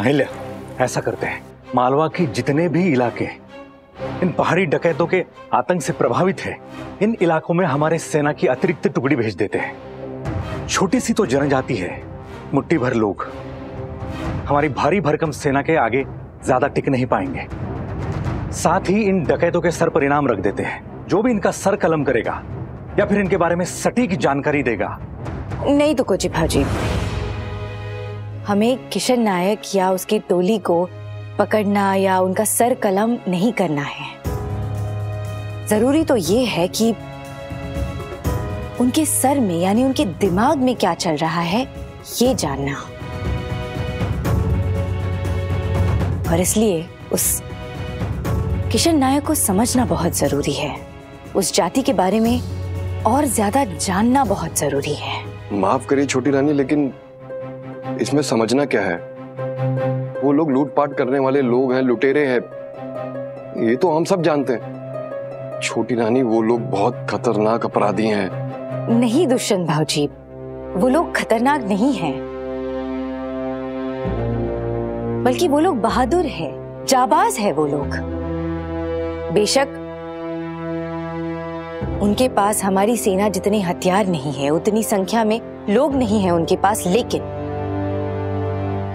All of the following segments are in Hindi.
अहिल्या, ऐसा करते हैं। मालवा के जितने भी इलाके, इन पहाड़ी डकैतों के आतंक से प्रभावित है, इन इलाकों में हमारे सेना की अतिरिक्त टुकड़ी भेज देते हैं। छोटी सी तो जनजाति है, मुट्ठी भर लोग। हमारी भारी भरकम सेना के आगे ज़्यादा टिक नहीं पाएँगे। साथ ही इन डकैतों के सर पर इनाम रख देते हैं। जो भी इनका सर कलम करेगा, या फिर इनके बारे में सटीक जानकारी देगा। नहीं तो कुछ भाजी हमें किशन नायक या उसकी टोली को पकड़ना या उनका सर कलम नहीं करना है। ज़रूरी तो ये है कि उनके सर में, यानी उनके दिमाग में क्या चल रहा है, ये जानना। और इसलिए उस किशन नायक को समझना बहुत ज़रूरी है। उस जाति के बारे में और ज़्यादा जानना बहुत ज़रूरी है। माफ़ करिए छोटी रानी, लेकिन इसमें समझना क्या है? वो लोग लूटपाट करने वाले लोग हैं, लुटेरे हैं। ये तो हम सब जानते हैं। छोटी रानी, वो लोग बहुत खतरनाक अपराधी हैं। नहीं, दुष्यंत भाजी वो लोग खतरनाक नहीं हैं। बल्कि वो लोग बहादुर हैं। जाबाज है वो लोग। बेशक उनके पास हमारी सेना जितने हथियार नहीं है, उतनी संख्या में लोग नहीं है उनके पास, लेकिन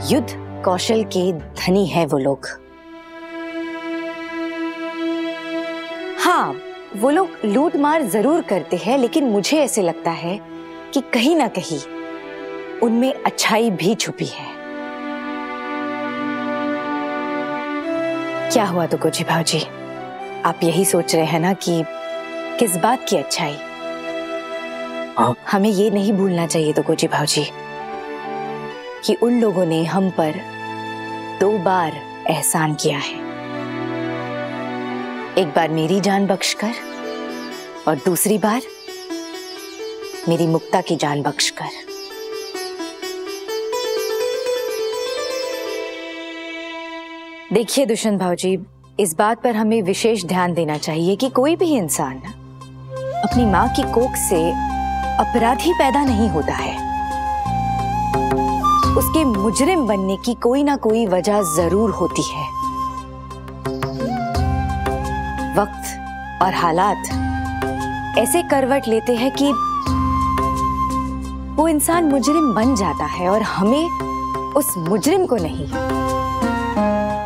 युद्ध कौशल के धनी है वो लोग। हाँ वो लोग लूट मार ज़रूर करते हैं लेकिन मुझे ऐसे लगता है कि कहीं ना कहीं उनमें अच्छाई भी छुपी है। क्या हुआ तो कुछ भाजी आप यही सोच रहे हैं ना कि किस बात की अच्छाई? हाँ। हमें ये नहीं भूलना चाहिए तो कोची भाजी कि उन लोगों ने हम पर दो बार एहसान किया है। एक बार मेरी जान बख्शकर और दूसरी बार मेरी मुक्ता की जान बख्शकर। देखिए दुष्यंत भाजी इस बात पर हमें विशेष ध्यान देना चाहिए कि कोई भी इंसान अपनी माँ की कोख से अपराधी पैदा नहीं होता है। उसके मुजरिम बनने की कोई ना कोई वजह ज़रूर होती है। वक्त और हालात ऐसे करवट लेते हैं कि वो इंसान मुजरिम बन जाता है और हमें उस मुजरिम को नहीं,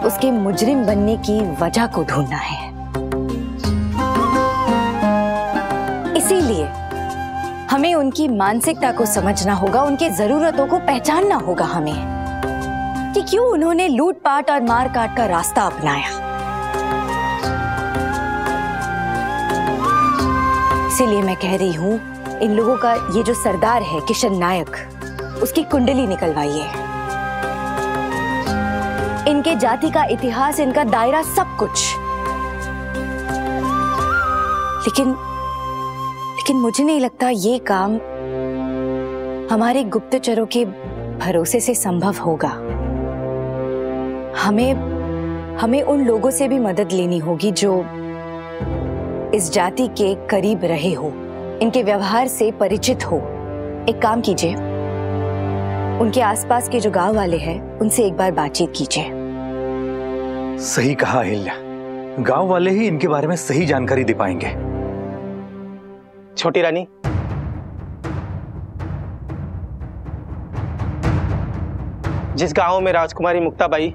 उसके मुजरिम बनने की वजह को ढूंढना है। इसीलिए हमें उनकी मानसिकता को समझना होगा, उनके जरूरतों को पहचानना होगा हमें कि क्यों उन्होंने लूटपाट और मार काट का रास्ता अपनाया। इसीलिए मैं कह रही हूँ, इन लोगों का ये जो सरदार है, किशन नायक, उसकी कुंडली निकलवाइए। इनके जाति का इतिहास, इनका दायरा सब कुछ। लेकिन लेकिन मुझे नहीं लगता ये काम हमारे गुप्तचरों के भरोसे से संभव होगा। हमें हमें उन लोगों से भी मदद लेनी होगी जो इस जाति के करीब रहे हो। इनके व्यवहार से परिचित हो। एक काम कीजिए। उनके आसपास के जो गाँव वाले हैं, उनसे एक बार बातचीत कीजिए। सही कहा अहिल्या गाँव वाले ही इनके बारे में सही जानकारी दे पाएँगे। छोटी रानी। जिस गाँव में राजकुमारी मुक्ताबाई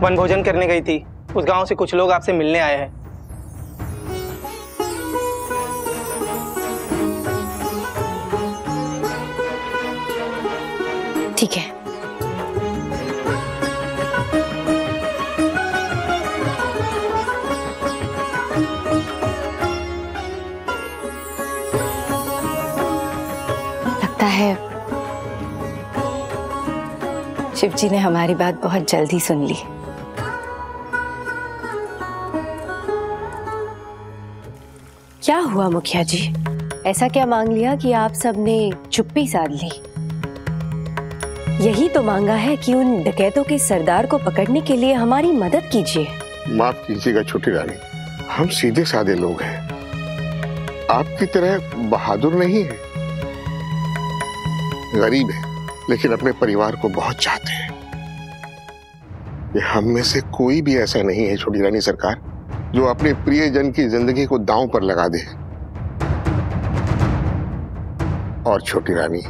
वन भोजन करने गई थी, उस गाँव से कुछ लोग आपसे मिलने आए हैं। ठीक है। लगता है। शिव जी ने हमारी बात बहुत जल्दी सुन ली। क्या हुआ मुखिया जी? ऐसा क्या मांग लिया कि आप सबने चुप्पी साध ली? यही तो मांगा है कि उन डकैतों के सरदार को पकड़ने के लिए हमारी मदद कीजिए। माफ़ कीजिएगा छोटी रानी। हम सीधे साधे लोग हैं। आपकी तरह बहादुर नहीं है। गरीब है, लेकिन अपने परिवार को बहुत चाहते हैं। कि हम में से कोई भी ऐसा नहीं है, छोटी रानी सरकार, जो अपने प्रियजन की ज़िंदगी को दांव पर लगा दे। और छोटी रानी,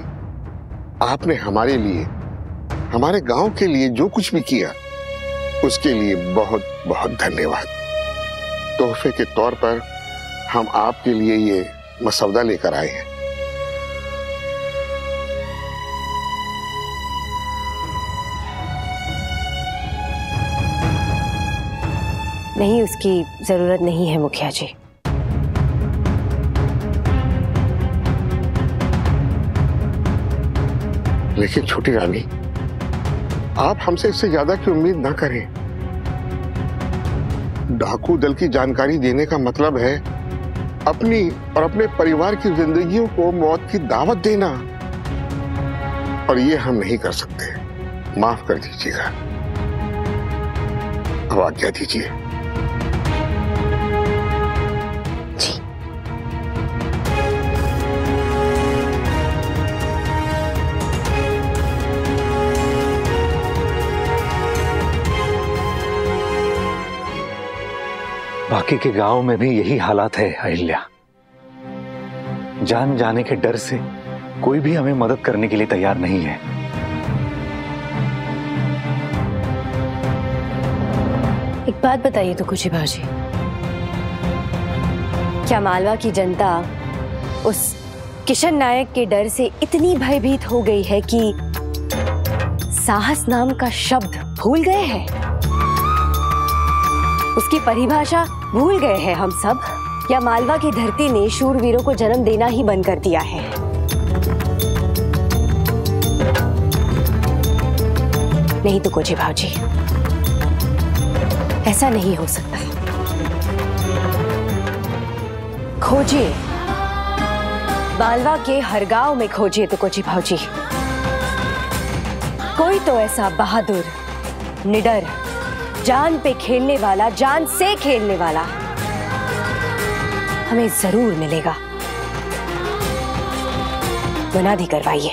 आपने हमारे लिए, हमारे गाँव के लिए जो कुछ भी किया, उसके लिए बहुत बहुत धन्यवाद। तोहफे के तौर पर हम आपके लिए ये मसौदा लेकर आए हैं। नहीं, उसकी ज़रूरत नहीं है मुखिया जी। लेकिन छोटी रानी, आप हमसे इससे ज़्यादा की उम्मीद ना करें। डाकू दल की जानकारी देने का मतलब है अपनी और अपने परिवार की जिंदगियों को मौत की दावत देना। और ये हम नहीं कर सकते। माफ़ कर दीजिएगा। अब आज्ञा दीजिए। बाकी के गाँव में भी यही हालात है, अहिल्या। जान जाने के डर से कोई भी हमें मदद करने के लिए तैयार नहीं है। एक बात बताइए तो कुछ भाजी। क्या मालवा की जनता उस किशन नायक के डर से इतनी भयभीत हो गई है कि साहस नाम का शब्द भूल गए हैं? उसकी परिभाषा भूल गए हैं हम सब। या मालवा की धरती ने शूरवीरों को जन्म देना ही बंद कर दिया है। नहीं तो कोची भाजी ऐसा नहीं हो सकता। खोजिए बालवा के हर गाँव में खोजिए तो कोची भाजी कोई तो ऐसा बहादुर, निडर जान पे खेलने वाला जान से खेलने वाला हमें ज़रूर मिलेगा। मुनादी करवाइए।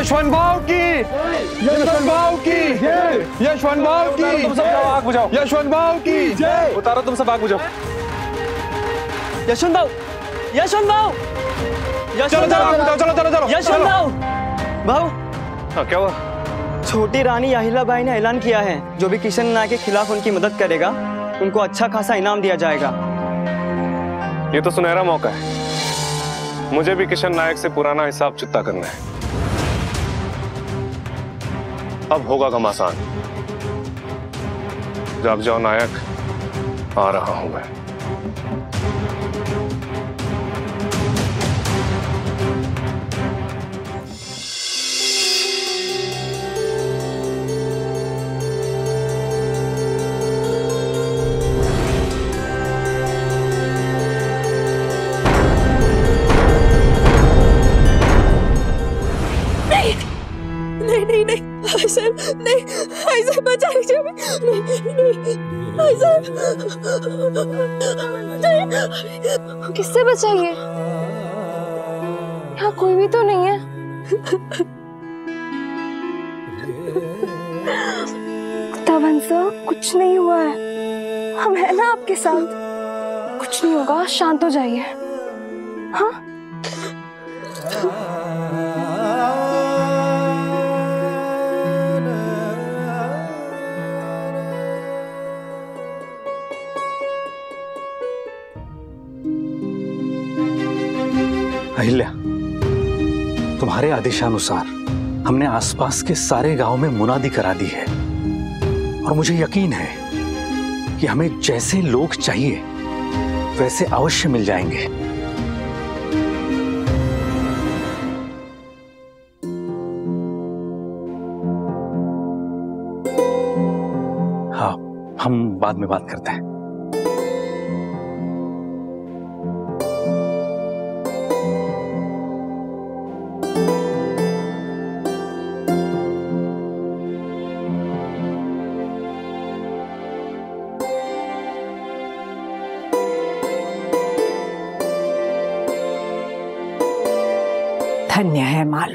यशवंत भाव की। यशवंत भाव की। यशवंत भाव की। आग बुझाओ। यशवंत भाव की। उतारो तुम सब आग बुझाओ। यशवंत भाऊ यशवंत भाऊ चलो चलो चलो चलो चलो यशवंत भाऊ भाऊ हाँ, क्या हुआ? छोटी रानी याहिलाबाई ने ऐलान किया है जो भी किशन नायक के खिलाफ उनकी मदद करेगा उनको अच्छा खासा इनाम दिया जाएगा। ये तो सुनहरा मौका है। मुझे भी किशन नायक से पुराना हिसाब चुकता करना है। अब होगा घमासान जाग जाओ नायक आ रहा हूँ मैं। नहीं, ऐसा नहीं ऐसा बचा लीजिए। नहीं नहीं, ऐसा। नहीं किससे बचाइए यहाँ कोई भी तो नहीं है। तब हंसा कुछ नहीं हुआ है। हम है ना आपके साथ। कुछ नहीं होगा, शांत हो जाइए। हाँ? अहिल्या, तुम्हारे आदेशानुसार हमने आसपास के सारे गाँव में मुनादी करा दी है। और मुझे यकीन है कि हमें जैसे लोग चाहिए, वैसे अवश्य मिल जाएँगे। हाँ हम बाद में बात करते हैं।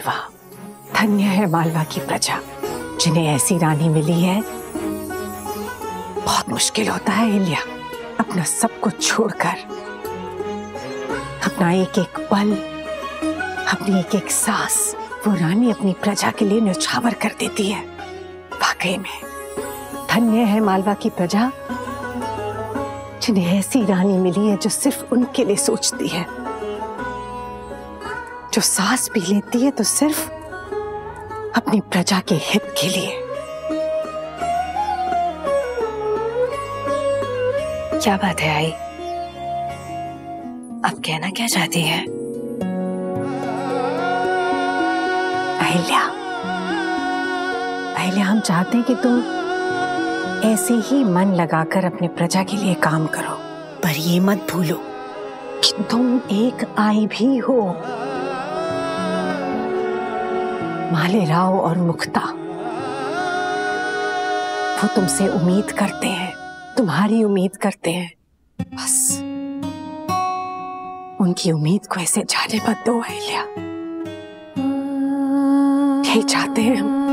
मालवा धन्य है मालवा की प्रजा, जिन्हें ऐसी रानी मिली है। बहुत मुश्किल होता है, इलिया, अपना सब कुछ छोड़कर। अपना एक एक पल, अपनी एक एक सांस, वो रानी अपनी प्रजा के लिए न्यौछावर कर देती है। वाकई में, धन्य है मालवा की प्रजा, जिन्हें ऐसी रानी मिली है जो सिर्फ़ उनके लिए सोचती है। जो सांस भी लेती है तो सिर्फ़ अपनी प्रजा के हित के लिए। क्या बात है आई? आप कहना क्या चाहती है? अहिल्या। अहिल्या हम चाहते हैं कि तुम ऐसे ही मन लगाकर अपने प्रजा के लिए काम करो। पर ये मत भूलो। कि तुम एक आई भी हो। माले राव और मुक्ता। वो तुमसे उम्मीद करते हैं, तुम्हारी उम्मीद करते हैं। बस, उनकी उम्मीद को ऐसे जाने मत दो, अहिल्या। यही चाहते हैं हम।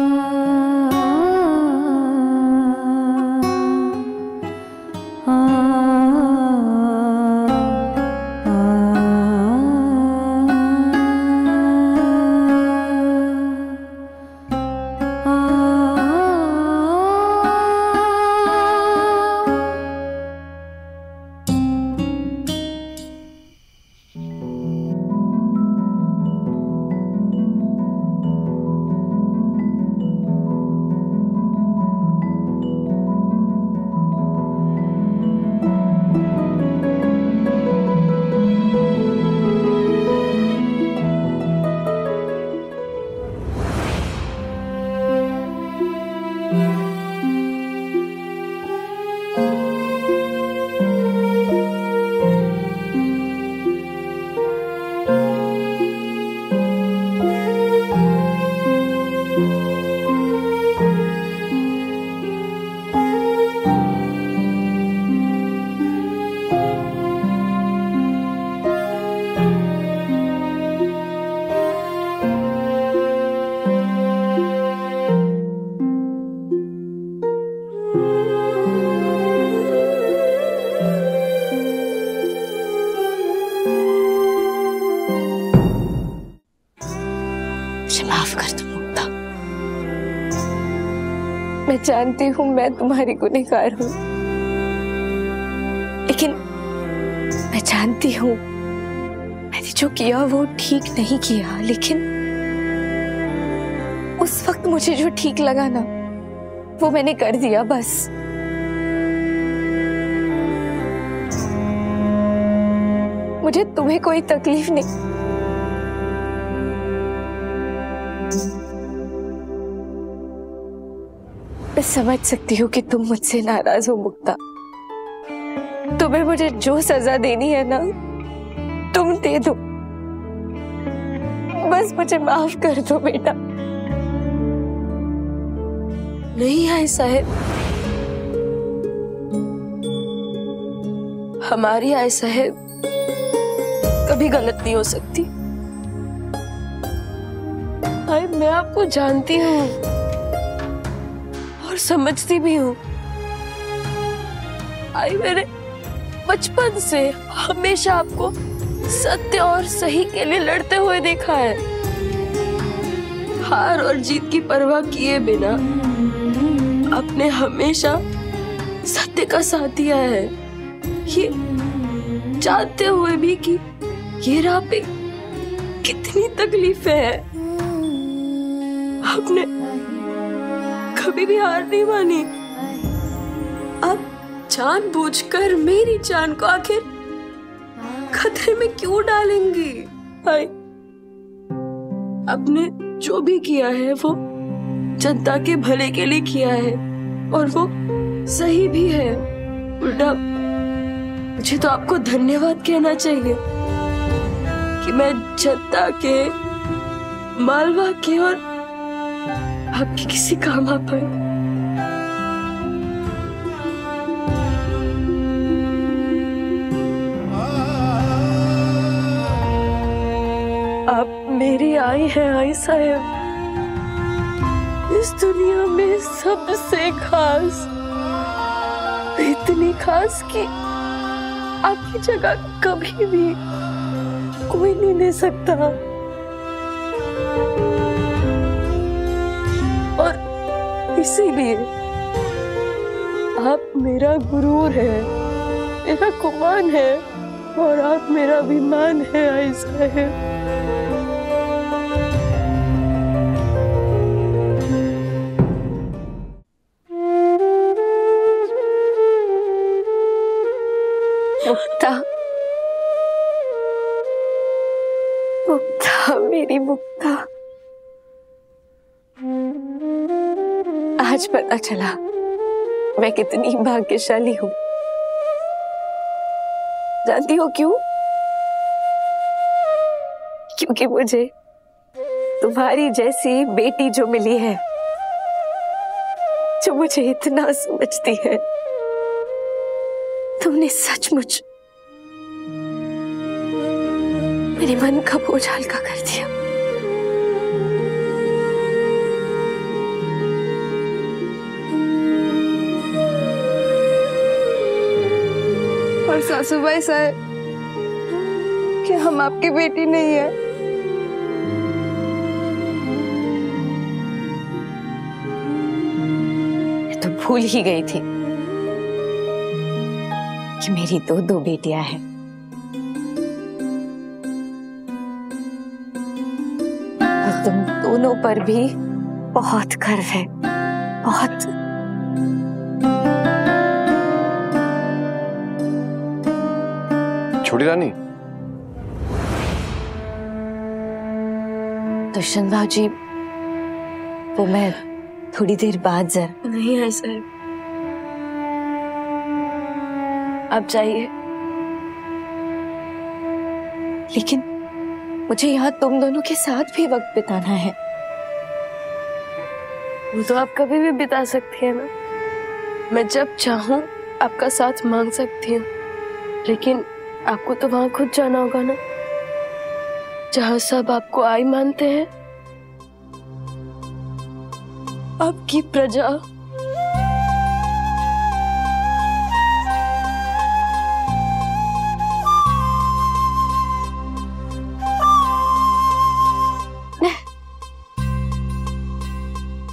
मैं जानती हूँ मैं तुम्हारी गुनहगार हूँ। लेकिन मैं जानती हूँ मैंने जो किया वो ठीक नहीं किया, लेकिन उस वक्त मुझे जो ठीक लगा ना, वो मैंने कर दिया बस। मुझे तुम्हें कोई तकलीफ़ नहीं। मैं समझ सकती हूँ कि तुम मुझसे नाराज़ हो, मुक्ता। तुम्हें मुझे जो सजा देनी है ना, तुम दे दो। बस मुझे माफ़ कर दो, बेटा। नहीं आए साहेब। हमारी आय, साहेब, कभी गलत नहीं हो सकती। आय, मैं आपको जानती हूँ। और समझती भी हूँ। आई मेरे बचपन से हमेशा आपको सत्य और सही के लिए लड़ते हुए देखा है। हार और जीत की परवाह किए बिना आपने हमेशा सत्य का साथ दिया है। ये जानते हुए भी कि ये राह पे कितनी तकलीफें है। आपने कभी भी हार नहीं मानी आप जानबूझकर मेरी जान को आखिर खतरे में क्यों डालेंगी? भाई, आपने जो भी किया है, वो जनता के भले के लिए किया है, और वो सही भी है। उल्टा, मुझे तो आपको धन्यवाद कहना चाहिए कि मैं जनता के, मालवा के और आपके किसी काम आ पाए। आप मेरी आई है, आई साहब। इस दुनिया में सबसे खास, इतनी खास कि आपकी जगह कभी भी कोई नहीं ले सकता। इसीलिए आप मेरा गुरूर है, मेरा कुमान है, और आप मेरा अभिमान है ऐसा है। आज पता चला मैं कितनी भाग्यशाली हूँ। जानती हो क्यों? क्योंकि मुझे तुम्हारी जैसी बेटी जो मिली है, जो मुझे इतना समझती है, तुमने सचमुच मेरे मन का बोझ हल्का कर दिया। और सासूबाई सर कि हम आपकी बेटी नहीं है। तो भूल ही गई थी कि मेरी दो दो बेटियाँ हैं। और तुम दोनों पर भी बहुत गर्व है, बहुत छोटी रानी। दुष्यंत भाव जी वो मैं थोड़ी देर बाद जरा। नहीं है सर। आप जाइए। लेकिन मुझे यहाँ तुम दोनों के साथ भी वक्त बिताना है। वो तो आप कभी भी बिता सकती है ना। मैं जब चाहूँ आपका साथ मांग सकती हूँ। लेकिन आपको तो वहाँ खुद जाना होगा ना? जहाँ सब आपको आई मानते हैं? आपकी प्रजा।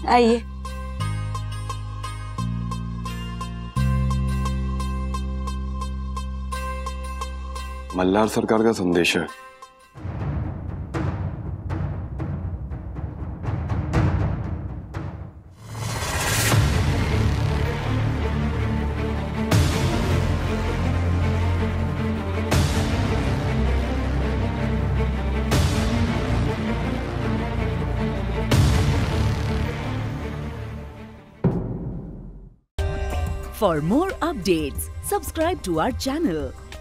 आइए। मल्हार सरकार का संदेश है For more updates, subscribe to our channel,